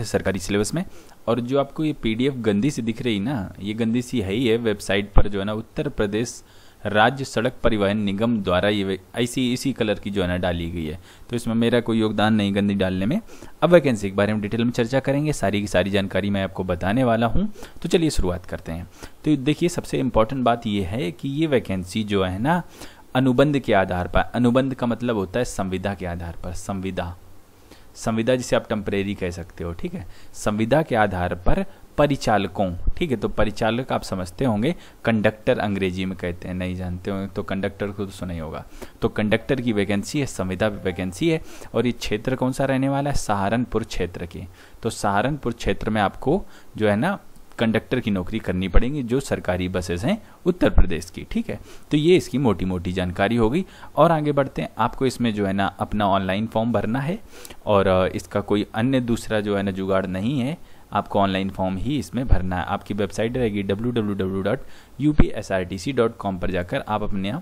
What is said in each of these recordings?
थे सरकारी सिलेबस में। और जो आपको ये पीडीएफ गंदी सी दिख रही ना, ये गंदी सी है ही है वेबसाइट पर जो है ना उत्तर प्रदेश राज्य सड़क परिवहन निगम द्वारा ये ऐसी इसी कलर की जो है ना डाली गई है। तो इसमें मेरा कोई योगदान नहीं गंदी डालने में। अब वैकेंसी के बारे में डिटेल में चर्चा करेंगे, सारी की सारी जानकारी मैं आपको बताने वाला हूँ। तो चलिए शुरुआत करते हैं। तो देखिए, सबसे इंपॉर्टेंट बात यह है कि ये वैकेंसी जो है ना, अनुबंध के आधार पर, अनुबंध का मतलब होता है संविदा के आधार पर, संविदा। संविदा जिसे आप टेम्परेरी कह सकते हो, ठीक है? संविदा के आधार पर परिचालकों, ठीक है? तो परिचालक आप समझते होंगे कंडक्टर अंग्रेज़ी में कहते हैं, नहीं जानते होंगे? तो कंडक्टर को तो सुना ही होगा। तो कंडक्टर की वैकेंसी है, संविदा वैकेंसी है, और ये क्षेत्र कौन सा रहने वाला है? सहारनपुर क्षेत्र के। तो सहारनपुर क्षेत्र में आपको जो है ना कंडक्टर की नौकरी करनी पड़ेगी, जो सरकारी बसेस हैं उत्तर प्रदेश की, ठीक है? तो ये इसकी मोटी मोटी जानकारी होगी और आगे बढ़ते हैं। आपको इसमें जो है ना, अपना ऑनलाइन फॉर्म भरना है। और इसका कोई अन्य दूसरा जो है ना, जुगाड़ नहीं है। आपको ऑनलाइन फॉर्म ही इसमें भरना है। आपकी वेबसाइट रहेगी www.upsrtc.com पर जाकर आप अपने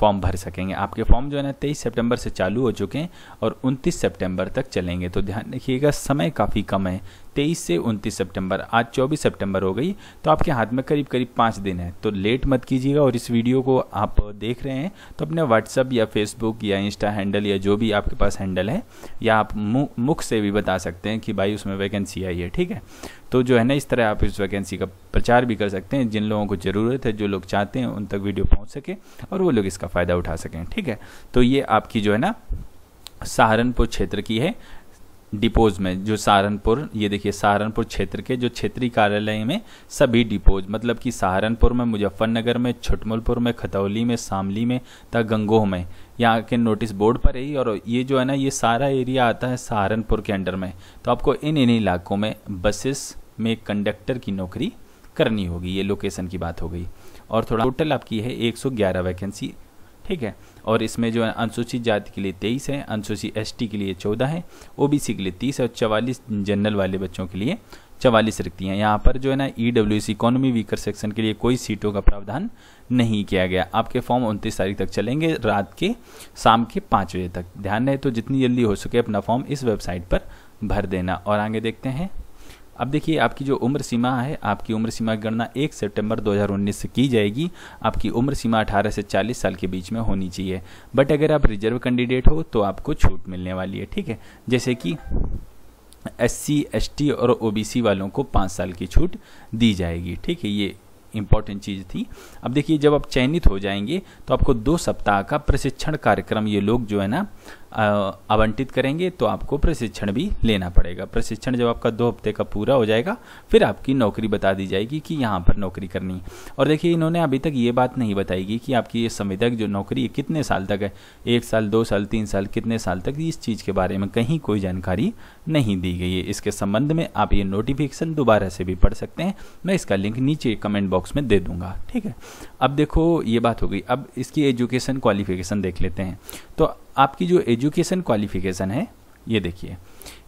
फॉर्म भर सकेंगे। आपके फॉर्म जो है ना, तेईस सितंबर से चालू हो चुके हैं और उनतीस सितंबर तक चलेंगे। तो ध्यान रखिएगा, समय काफ़ी कम है। तेईस से उनतीस सितंबर, आज चौबीस सितंबर हो गई तो आपके हाथ में करीब करीब पाँच दिन है। तो लेट मत कीजिएगा और इस वीडियो को आप देख रहे हैं तो अपने व्हाट्सअप या फेसबुक या इंस्टा हैंडल या जो भी आपके पास हैंडल है, या आप मुख से भी बता सकते हैं कि भाई उसमें वैकेंसी आई है, ठीक है? तो जो है ना, इस तरह आप इस वैकेंसी का प्रचार भी कर सकते हैं, जिन लोगों को ज़रूरत है, जो लोग चाहते हैं, उन तक वीडियो पहुँच सके और वो लोग इसका फ़ायदा उठा सकें, ठीक है? तो ये आपकी जो है ना, सहारनपुर क्षेत्र की है डिपोज में, जो सहारनपुर, ये देखिए सहारनपुर क्षेत्र के जो क्षेत्रीय कार्यालय में सभी डिपोज मतलब कि सहारनपुर में, मुजफ्फरनगर में, छुटमुलपुर में, खतौली में, शामली में, तथा गंगोह में। यहाँ के नोटिस बोर्ड पर ही और ये जो है ना, ये सारा एरिया आता है सहारनपुर के अंडर में। तो आपको इन इन इलाकों में बसेस में कंडक्टर की नौकरी करनी होगी, ये लोकेशन की बात हो गई। और थोड़ा टोटल आपकी है 111 वैकेंसी ठीक है? और इसमें जो है, अनुसूचित जाति के लिए तेईस है, अनुसूचित एसटी के लिए चौदह है, ओबीसी के लिए तीस और चवालीस जनरल वाले बच्चों के लिए चवालीस रिक्तियाँ यहाँ पर जो है ना E W C economy weaker section के लिए कोई सीटों का प्रावधान नहीं किया गया। आपके फॉर्म उनतीस तारीख तक चलेंगे, रात के, शाम के पाँच बजे तक। ध्यान रहे तो जितनी जल्दी हो सके अपना फॉर्म इस वेबसाइट पर भर देना। और आगे देखते हैं। अब देखिए, आपकी जो उम्र सीमा है, आपकी उम्र सीमा की गणना एक सितंबर 2019 से की जाएगी। आपकी उम्र सीमा 18 से 40 साल के बीच में होनी चाहिए। बट अगर आप रिज़र्व कैंडिडेट हो तो आपको छूट मिलने वाली है, ठीक है? जैसे कि एस सी और ओ बी सी वालों को पाँच साल की छूट दी जाएगी, ठीक है? ये इंपॉर्टेंट चीज़ थी। अब देखिए, जब आप चयनित हो जाएँगे तो आपको दो सप्ताह का प्रशिक्षण कार्यक्रम ये लोग जो है ना आवंटित करेंगे तो आपको प्रशिक्षण भी लेना पड़ेगा। प्रशिक्षण जब आपका दो हफ़्ते का पूरा हो जाएगा, फिर आपकी नौकरी बता दी जाएगी कि यहाँ पर नौकरी करनी है। और देखिए, इन्होंने अभी तक ये बात नहीं बताएगी कि आपकी ये संविदा जो नौकरी है, कितने साल तक है? एक साल, दो साल, तीन साल, कितने साल तक? इस चीज़ के बारे में कहीं कोई जानकारी नहीं दी गई है। इसके संबंध में आप ये नोटिफिकेशन दोबारा से भी पढ़ सकते हैं। मैं इसका लिंक नीचे कमेंट बॉक्स में दे दूँगा, ठीक है? अब देखो, ये बात हो गई। अब इसकी एजुकेशन क्वालिफिकेशन देख लेते हैं। तो आपकी जो एजुकेशन क्वालिफिकेशन है, ये देखिए।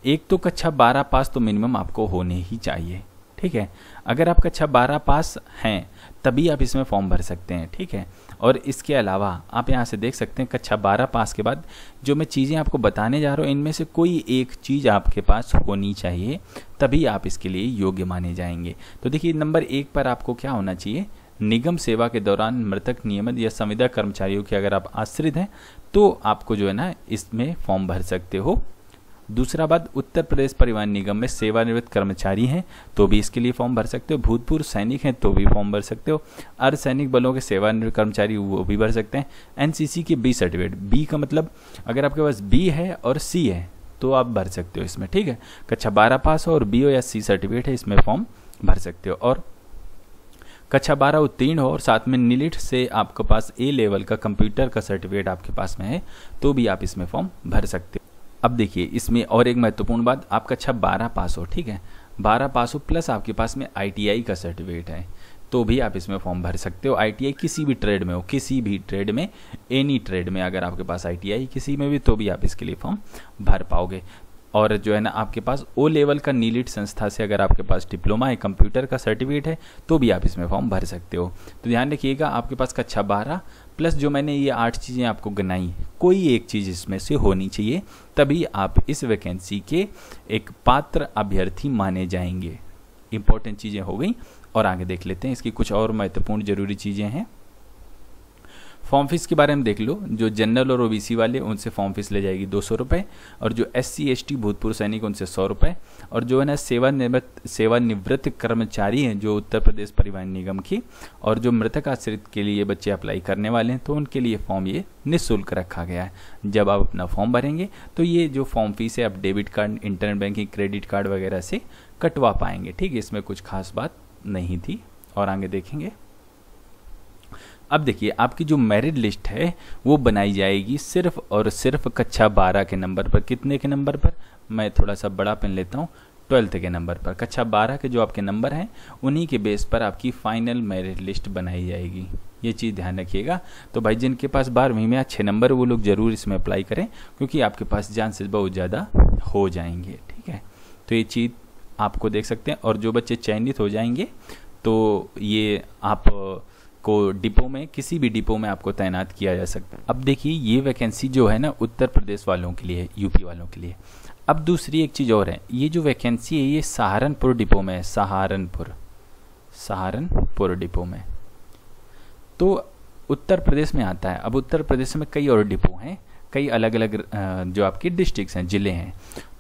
एक तो कक्षा बारह पास तो मिनिमम आपको होने ही चाहिए, ठीक है? अगर आप कक्षा बारह पास हैं, तभी आप इसमें फॉर्म भर सकते हैं, ठीक है? और इसके अलावा आप यहाँ से देख सकते हैं कक्षा बारह पास के बाद जो मैं चीज़ें आपको बताने जा रहा हूँ, इनमें से कोई एक चीज़ आपके पास होनी चाहिए, तभी आप इसके लिए योग्य माने जाएँगे। तो देखिए, नंबर एक पर आपको क्या होना चाहिए? निगम सेवा के दौरान मृतक नियमित या संविदा कर्मचारियों के अगर आप आश्रित हैं तो आपको जो है ना, इसमें फॉर्म भर सकते हो। दूसरा बात, उत्तर प्रदेश परिवहन निगम में सेवानिवृत्त कर्मचारी हैं तो भी इसके लिए फॉर्म भर सकते हो। भूतपूर्व सैनिक हैं तो भी फॉर्म भर सकते हो। अर्धसैनिक बलों के सेवानिवृत्त कर्मचारी, वो भी भर सकते हैं। एनसीसी के बी सर्टिफिकेट। बी का मतलब अगर आपके पास बी है और सी है तो आप भर सकते हो इसमें, ठीक है? कक्षा बारह पास हो और बी हो या सी सर्टिफिकेट है, इसमें फॉर्म भर सकते हो। और कक्षा बारह उत्तीर्ण हो और साथ में नीलिट से आपके पास ए लेवल का कंप्यूटर का सर्टिफिकेट आपके पास में है तो भी आप इसमें फॉर्म भर सकते हो। अब देखिए, इसमें और एक महत्वपूर्ण बात, आप कक्षा बारह पास हो, ठीक है? बारह पास हो प्लस आपके पास में आईटीआई का सर्टिफिकेट है तो भी आप इसमें फॉर्म भर सकते हो। आईटीआई किसी भी ट्रेड में हो, किसी भी ट्रेड में एनी ट्रेड में अगर आपके पास आईटीआई किसी में भी तो भी आप इसके लिए फॉर्म भर पाओगे। और जो है ना, आपके पास ओ लेवल का नीलिट संस्था से अगर आपके पास डिप्लोमा है कंप्यूटर का सर्टिफिकेट है तो भी आप इसमें फॉर्म भर सकते हो। तो ध्यान रखिएगा, आपके पास कक्षा बारह प्लस जो मैंने ये आठ चीज़ें आपको गिनाई कोई एक चीज़ इसमें से होनी चाहिए, तभी आप इस वैकेंसी के एक पात्र अभ्यर्थी माने जाएँगे। इंपॉर्टेंट चीज़ें हो गई, और आगे देख लेते हैं, इसकी कुछ और महत्वपूर्ण ज़रूरी चीज़ें हैं। फॉर्म फ़ीस के बारे में देख लो, जो जनरल और ओबीसी वाले, उनसे फॉर्म फ़ीस ले जाएगी दो सौ रुपये और जो एस सी एस टी भूतपूर्व सैनिक, उनसे सौ रुपये और जो है ना सेवानिवृत्त सेवानिवृत्त कर्मचारी हैं, जो उत्तर प्रदेश परिवहन निगम की, और जो मृतक आश्रित के लिए बच्चे अप्लाई करने वाले हैं तो उनके लिए फॉर्म ये निःशुल्क रखा गया है। जब आप अपना फॉर्म भरेंगे तो ये जो फॉर्म फ़ीस है, आप debit card, internet banking, credit card वगैरह से कटवा पाएँगे। ठीक है, इसमें कुछ खास बात नहीं थी, और आगे देखेंगे। अब देखिए, आपकी जो मेरिट लिस्ट है, वो बनाई जाएगी सिर्फ़ और सिर्फ़ कक्षा बारह के नंबर पर। कितने के नंबर पर? मैं थोड़ा सा बड़ा पेन लेता हूँ। ट्वेल्थ के नंबर पर। कक्षा बारह के जो आपके नंबर हैं, उन्हीं के बेस पर आपकी फाइनल मेरिट लिस्ट बनाई जाएगी। ये चीज़ ध्यान रखिएगा। तो भाई, जिनके पास बारहवीं में अच्छे नंबर वो लोग ज़रूर इसमें अप्लाई करें, क्योंकि आपके पास चांसेस बहुत ज़्यादा हो जाएँगे। ठीक है? तो ये चीज़ आपको देख सकते हैं और जो बच्चे चयनित हो जाएँगे तो ये आप को डिपो में, किसी भी डिपो में आपको तैनात किया जा सकता है। अब देखिए, ये वैकेंसी जो है ना, उत्तर प्रदेश वालों के लिए, यूपी वालों के लिए। अब दूसरी एक चीज़ और है, ये जो वैकेंसी है, ये सहारनपुर डिपो में है, सहारनपुर। सहारनपुर डिपो में। तो उत्तर प्रदेश में आता है। अब उत्तर प्रदेश में कई और डिपो हैं, कई अलग अलग जो आपके डिस्ट्रिक्ट्स हैं, ज़िले हैं।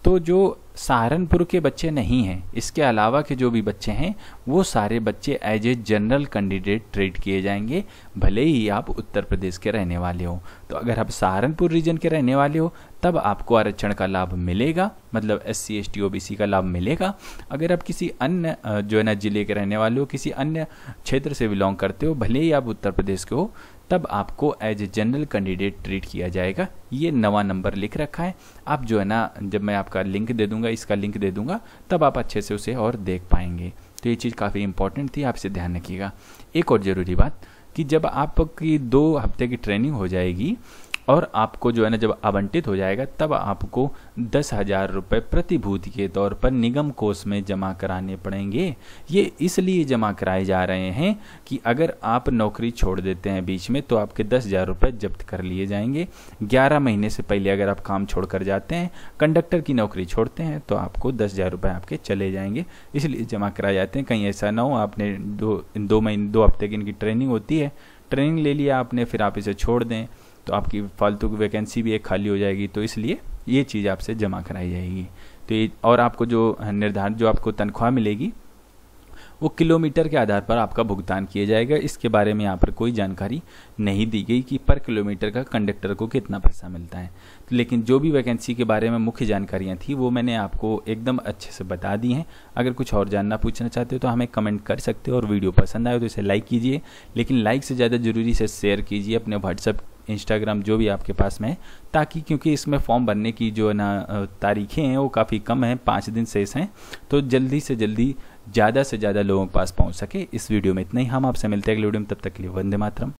तो जो सहारनपुर के बच्चे नहीं हैं, इसके अलावा के जो भी बच्चे हैं, वो सारे बच्चे as a general candidate treat किए जाएँगे, भले ही आप उत्तर प्रदेश के रहने वाले हो। तो अगर आप सहारनपुर रीजन के रहने वाले हो तब आपको आरक्षण का लाभ मिलेगा मतलब S C S T O B C का लाभ मिलेगा। अगर आप किसी अन्य जो है ना, ज़िले के रहने वाले हो, किसी अन्य क्षेत्र से बिलोंग करते हो, भले ही आप उत्तर प्रदेश के हो, तब आपको as a general candidate treat किया जाएगा। ये नवा नंबर लिख रखा है। आप जो है ना, जब मैं आपका लिंक दे दूँगा, इसका लिंक दे दूँगा, तब आप अच्छे से उसे और देख पाएँगे। तो ये चीज़ काफ़ी इंपॉर्टेंट थी, आप इसे ध्यान रखिएगा। एक और ज़रूरी बात कि जब आपकी दो हफ़्ते की ट्रेनिंग हो जाएगी और आपको जो है ना, जब आवंटित हो जाएगा, तब आपको दस हज़ार रुपये प्रतिभूति के तौर पर निगम कोष में जमा कराने पड़ेंगे। ये इसलिए जमा कराए जा रहे हैं कि अगर आप नौकरी छोड़ देते हैं बीच में तो आपके दस हज़ार रुपये जब्त कर लिए जाएँगे। ग्यारह महीने से पहले अगर आप काम छोड़ कर जाते हैं, कंडक्टर की नौकरी छोड़ते हैं तो आपको दस हज़ार रुपये आपके चले जाएँगे। इसलिए जमा कराए जाते हैं। कहीं ऐसा ना हो, आपने दो दो महीने, दो हफ़्ते की इनकी ट्रेनिंग होती है। ट्रेनिंग ले लिया आपने, फिर आप इसे छोड़ दें। तो आपकी फालतू की वैकेंसी भी एक खाली हो जाएगी तो इसलिए ये चीज़ आपसे जमा कराई जाएगी। तो ये, और आपको जो निर्धारित जो आपको तनख्वाह मिलेगी, वो किलोमीटर के आधार पर आपका भुगतान किया जाएगा। इसके बारे में यहाँ पर कोई जानकारी नहीं दी गई कि पर किलोमीटर का कंडक्टर को कितना पैसा मिलता है। तो लेकिन जो भी वैकेंसी के बारे में मुख्य जानकारियाँ थी, वो मैंने आपको एकदम अच्छे से बता दी हैं। अगर कुछ और जानना पूछना चाहते हो तो हमें कमेंट कर सकते हो और वीडियो पसंद आए तो इसे लाइक कीजिए। लेकिन लाइक से ज़्यादा ज़रूरी से शेयर कीजिए, अपने व्हाट्सएप इंस्टाग्राम जो भी आपके पास में है, ताकि क्योंकि इसमें फॉर्म भरने की जो है ना तारीखें हैं, वो काफ़ी कम हैं, पाँच दिन शेष हैं तो जल्दी से जल्दी, ज़्यादा से ज़्यादा लोगों के पास पहुँच सके। इस वीडियो में इतना ही, हम आपसे मिलते हैं अगले वीडियो में, तब तक के लिए वंदे मातरम।